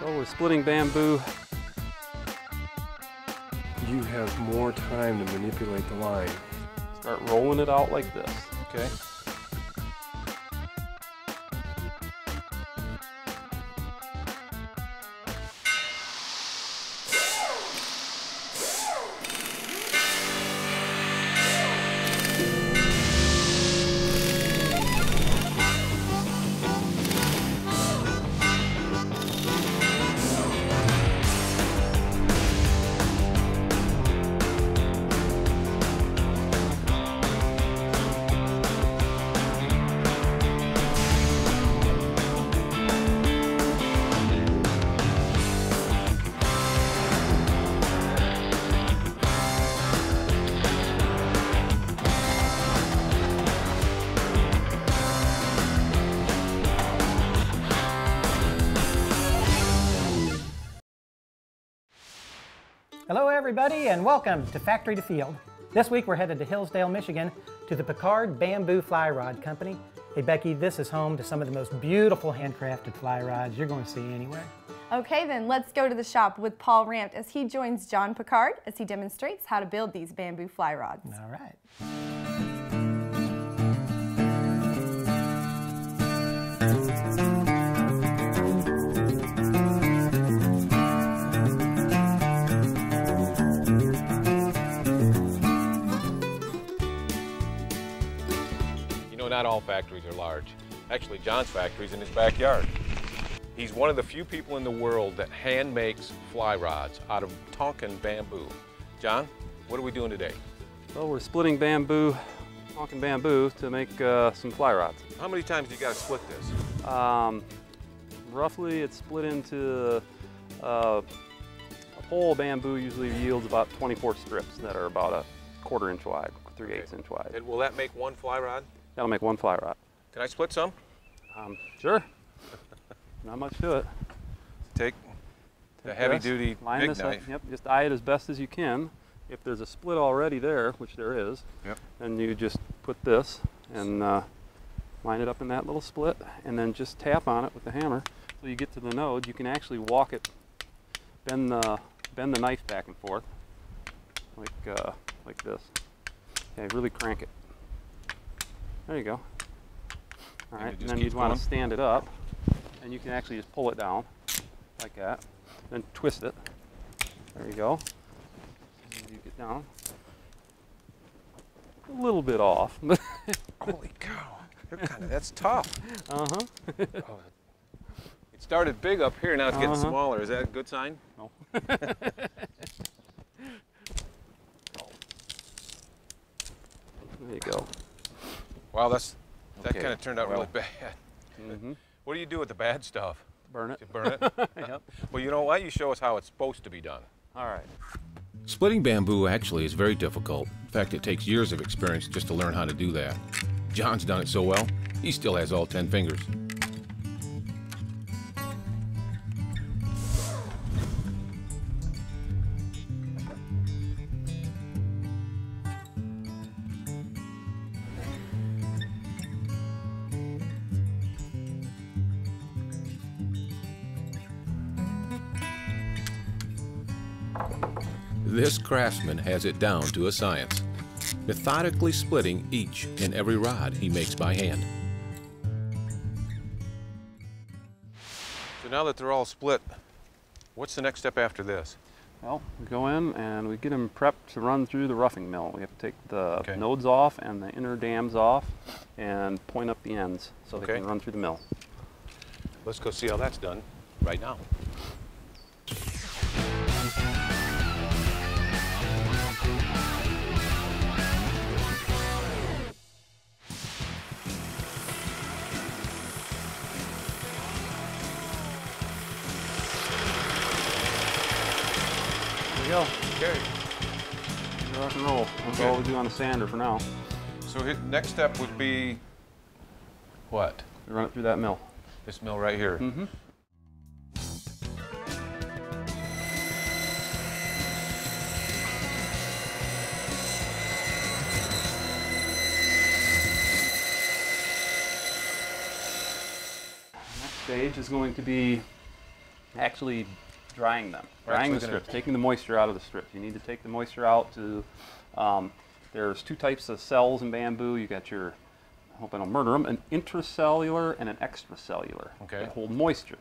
So we're splitting bamboo. You have more time to manipulate the line. Start rolling it out like this. Okay. Hello, everybody, and welcome to Factory to Field. This week we're headed to Hillsdale, Michigan to the Pickard Bamboo Fly Rod Company. Hey, Becky, this is home to some of the most beautiful handcrafted fly rods you're going to see anywhere. Okay, then let's go to the shop with Paul Rampt as he joins John Pickard as he demonstrates how to build these bamboo fly rods. All right. Know, not all factories are large. Actually, John's factory's in his backyard. He's one of the few people in the world that hand makes fly rods out of Tonkin bamboo. John, what are we doing today? Well, we're splitting bamboo, Tonkin bamboo to make uh, some fly rods. How many times do you got to split this? Um, roughly it's split into uh, a pole of bamboo usually yields about 24 strips that are about a quarter inch wide, 3 eighths inch wide. And will that make one fly rod? That'll make one fly rod. Can I split some? Um, sure. Not much to it. Take the Take heavy this, duty line big this up. Yep, just eye it as best as you can. If there's a split already there, which there is, Yep. then you just put this and uh, line it up in that little split and then just tap on it with the hammer so you get to the node. You can actually walk it, bend the, bend the knife back and forth like, uh, like this. Okay, really crank it. There you go. All right, And then you'd want to stand it up and you can actually just pull it down like that. Then twist it. There you go. And you get down. A little bit off. Holy cow. They're kinda, that's tough. uh-huh. It started big up here, now it's getting Uh-huh. smaller. Is that a good sign? No. there you go. Wow, that's that Okay, kind of turned out well. really bad. hmm What do you do with the bad stuff? Burn it. You burn it? yep. well, you know what? You show us how it's supposed to be done. All right. Splitting bamboo actually is very difficult. In fact, it takes years of experience just to learn how to do that. John's done it so well, he still has all 10 fingers. This craftsman has it down to a science, methodically splitting each and every rod he makes by hand. So now that they're all split, what's the next step after this? Well, we go in and we get them prepped to run through the roughing mill. We have to take the Okay. nodes off and the inner dams off and point up the ends so they can run through the mill. Let's go see how that's done right now. We go. Okay. Rock and roll. That's Okay. all we do on the sander for now. So here, next step would be what? We run it through that mill. This mill right here. Mm-hmm. Next stage is going to be actually drying them, We're drying the strips, taking the moisture out of the strips. You need to take the moisture out to. Um, there's two types of cells in bamboo. You got your, I hope I don't murder them, an intracellular and an extracellular Okay. that hold moisture.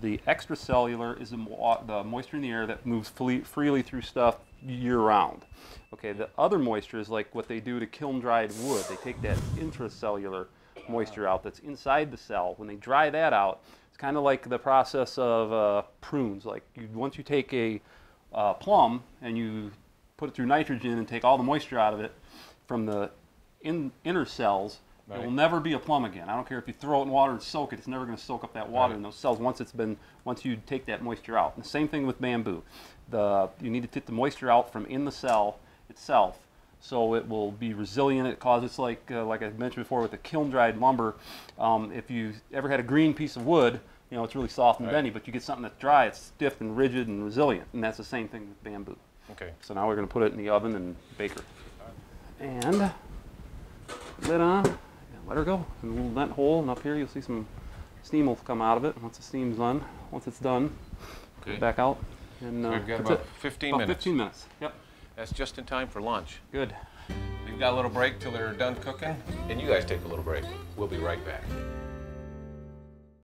The extracellular is the, mo- the moisture in the air that moves freely through stuff year round. Okay, the other moisture is like what they do to kiln dried wood. They take that intracellular moisture out that's inside the cell. When they dry that out, kind of like the process of uh, prunes. Like you, once you take a uh, plum and you put it through nitrogen and take all the moisture out of it from the in, inner cells, it will never be a plum again. I don't care if you throw it in water and soak it; it's never going to soak up that water Right. in those cells once it's been once you take that moisture out. And the same thing with bamboo. The you need to take the moisture out from in the cell itself, so it will be resilient. It causes like uh, like I mentioned before with the kiln dried lumber. Um, if you ever had a green piece of wood, you know it's really soft and Right. bendy, but you get something that's dry, it's stiff and rigid and resilient, and that's the same thing with bamboo. Okay. So now we're going to put it in the oven and bake her. And lid on, and let her go. And a little vent hole, and up here you'll see some steam will come out of it once the steam's done. Once it's done, Okay. it back out. And uh, We've got about it. 15 About minutes. 15 minutes. Yep. That's just in time for lunch. Good. We've got a little break till they're done cooking, and you guys take a little break. We'll be right back.